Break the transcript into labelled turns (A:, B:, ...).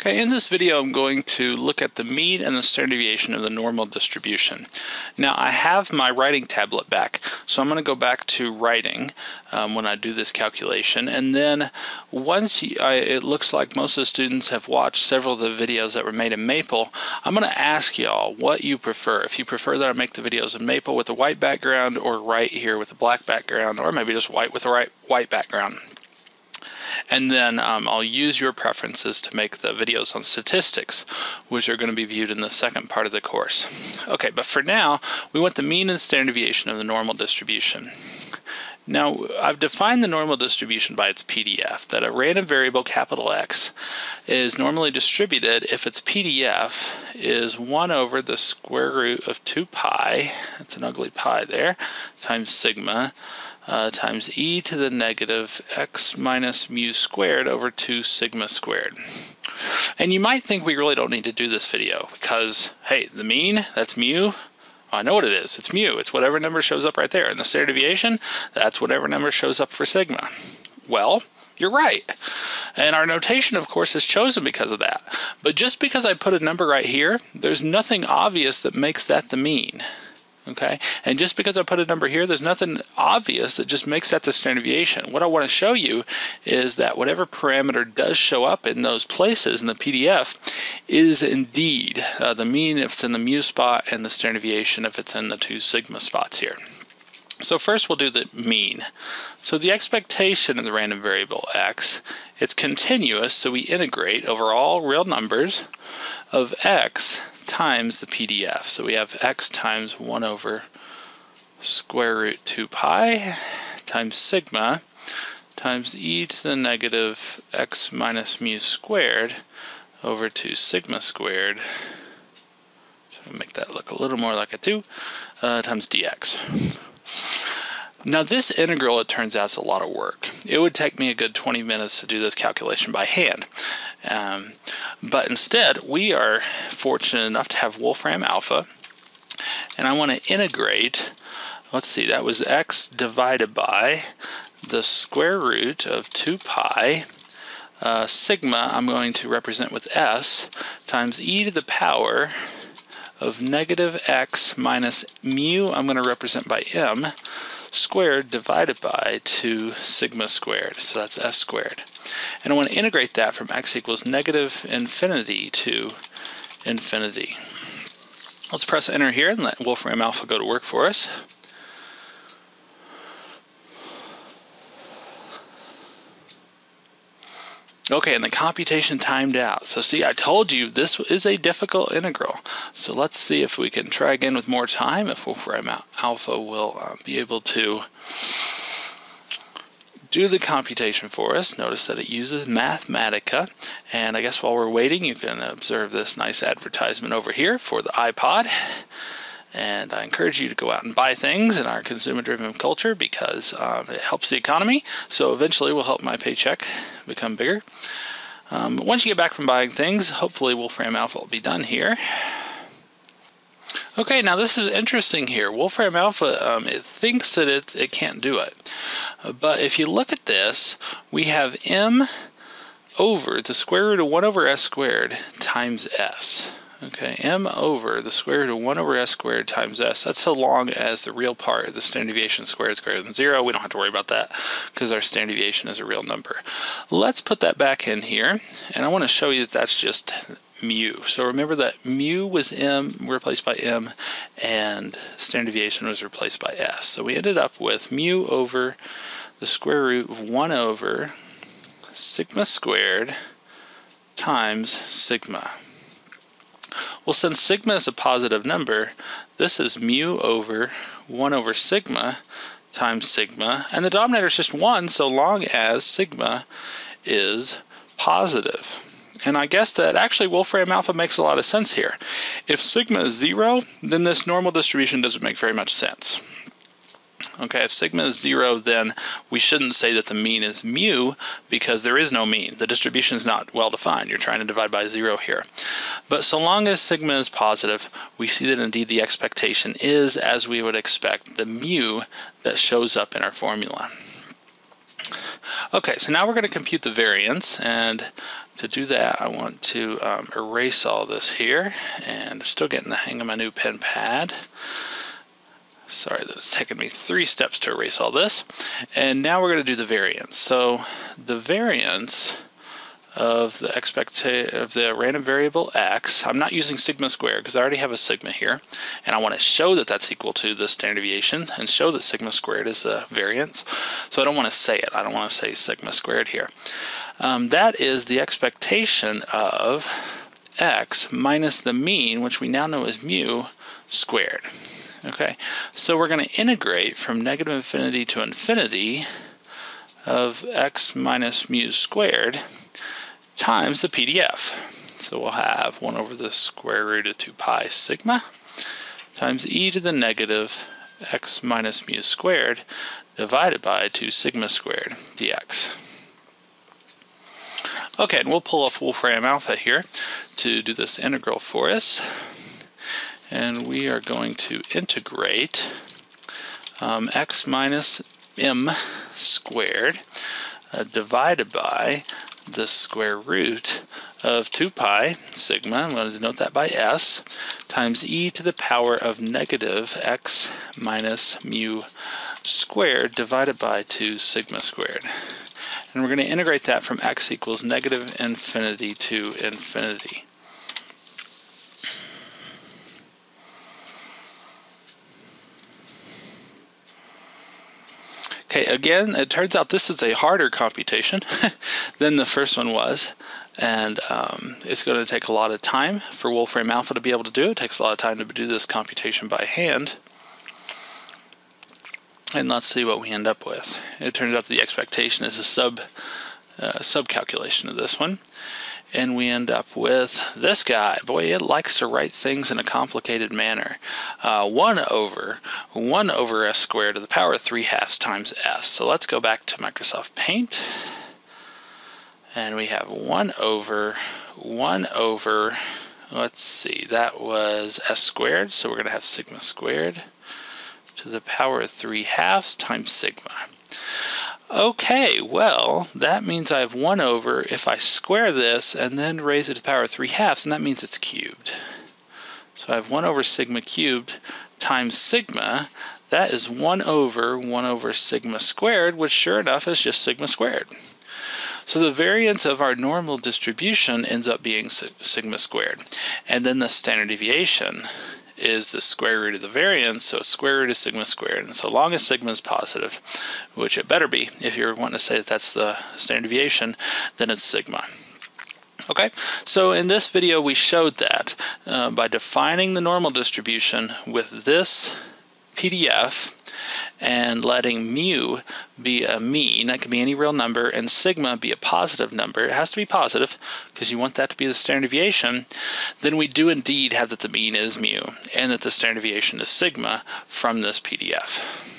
A: Okay, in this video I'm going to look at the mean and the standard deviation of the normal distribution. Now I have my writing tablet back, so I'm going to go back to writing um, when I do this calculation and then once I, it looks like most of the students have watched several of the videos that were made in Maple, I'm going to ask y'all what you prefer. If you prefer that I make the videos in Maple with a white background or right here with a black background or maybe just white with a white, white background and then um, I'll use your preferences to make the videos on statistics, which are going to be viewed in the second part of the course. Okay, but for now, we want the mean and standard deviation of the normal distribution. Now, I've defined the normal distribution by its PDF, that a random variable capital X is normally distributed if its PDF is 1 over the square root of 2 pi, that's an ugly pi there, times sigma, uh, times e to the negative x minus mu squared over 2 sigma squared. And you might think we really don't need to do this video because, hey, the mean, that's mu. I know what it is. It's mu. It's whatever number shows up right there. And the standard deviation, that's whatever number shows up for sigma. Well, you're right. And our notation, of course, is chosen because of that. But just because I put a number right here, there's nothing obvious that makes that the mean okay? And just because I put a number here, there's nothing obvious that just makes that the standard deviation. What I want to show you is that whatever parameter does show up in those places in the PDF is indeed uh, the mean if it's in the mu spot and the standard deviation if it's in the two sigma spots here. So first we'll do the mean. So the expectation of the random variable x, it's continuous, so we integrate over all real numbers of x times the PDF. So we have x times 1 over square root 2 pi times sigma times e to the negative x minus mu squared over 2 sigma squared. So make that look a little more like a 2 uh, times dx. Now this integral, it turns out, is a lot of work. It would take me a good 20 minutes to do this calculation by hand. Um, but instead, we are fortunate enough to have Wolfram Alpha, and I want to integrate, let's see, that was x divided by the square root of 2 pi uh, sigma I'm going to represent with s times e to the power of negative x minus mu I'm going to represent by m squared divided by 2 sigma squared. So that's s squared. And I want to integrate that from x equals negative infinity to infinity. Let's press enter here and let Wolfram Alpha go to work for us. Okay, and the computation timed out. So see, I told you this is a difficult integral. So let's see if we can try again with more time, if Wolfram Alpha will uh, be able to do the computation for us. Notice that it uses Mathematica. And I guess while we're waiting, you can observe this nice advertisement over here for the iPod. And I encourage you to go out and buy things in our consumer driven culture because um, it helps the economy. So eventually will help my paycheck become bigger. Um, once you get back from buying things, hopefully Wolfram Alpha will be done here. Okay, now this is interesting here. Wolfram Alpha, um, it thinks that it, it can't do it. But if you look at this, we have m over the square root of 1 over s squared times s. Okay, m over the square root of 1 over s squared times s. That's so long as the real part of the standard deviation squared is greater than 0. We don't have to worry about that because our standard deviation is a real number. Let's put that back in here, and I want to show you that that's just mu. So remember that mu was m replaced by m, and standard deviation was replaced by s. So we ended up with mu over the square root of 1 over sigma squared times sigma. Well, since sigma is a positive number, this is mu over 1 over sigma times sigma, and the denominator is just 1 so long as sigma is positive. And I guess that actually Wolfram alpha makes a lot of sense here. If sigma is 0, then this normal distribution doesn't make very much sense. Okay, if sigma is zero, then we shouldn't say that the mean is mu because there is no mean. The distribution is not well defined. You're trying to divide by zero here. But so long as sigma is positive, we see that indeed the expectation is, as we would expect, the mu that shows up in our formula. Okay, so now we're going to compute the variance, and to do that, I want to um, erase all this here, and I'm still getting the hang of my new pen pad. Sorry, it's taken me three steps to erase all this. And now we're going to do the variance. So the variance of the expecta of the random variable x. I'm not using sigma squared because I already have a sigma here, and I want to show that that's equal to the standard deviation and show that sigma squared is the variance. So I don't want to say it. I don't want to say sigma squared here. Um, that is the expectation of x minus the mean, which we now know is mu, squared. Okay, so we're going to integrate from negative infinity to infinity of x minus mu squared times the PDF. So we'll have 1 over the square root of 2 pi sigma times e to the negative x minus mu squared divided by 2 sigma squared dx. Okay, and we'll pull off Wolfram alpha here to do this integral for us and we are going to integrate um, x minus m squared uh, divided by the square root of 2 pi sigma, I'm going to denote that by s, times e to the power of negative x minus mu squared divided by 2 sigma squared. And we're going to integrate that from x equals negative infinity to infinity. Okay, again, it turns out this is a harder computation than the first one was. And um, it's going to take a lot of time for Wolfram Alpha to be able to do. It takes a lot of time to do this computation by hand. And let's see what we end up with. It turns out the expectation is a sub uh, sub calculation of this one and we end up with this guy. Boy, it likes to write things in a complicated manner. Uh, 1 over 1 over s squared to the power of 3 halves times s. So let's go back to Microsoft Paint. And we have 1 over 1 over, let's see, that was s squared. So we're going to have sigma squared to the power of 3 halves times sigma. Okay, well, that means I have 1 over if I square this and then raise it to the power of 3 halves, and that means it's cubed. So I have 1 over sigma cubed times sigma. That is 1 over 1 over sigma squared, which sure enough is just sigma squared. So the variance of our normal distribution ends up being sigma squared. And then the standard deviation is the square root of the variance, so square root of sigma squared. And so long as sigma is positive, which it better be, if you're wanting to say that that's the standard deviation, then it's sigma. Okay, so in this video we showed that uh, by defining the normal distribution with this PDF and letting mu be a mean, that can be any real number, and sigma be a positive number, it has to be positive because you want that to be the standard deviation, then we do indeed have that the mean is mu and that the standard deviation is sigma from this PDF.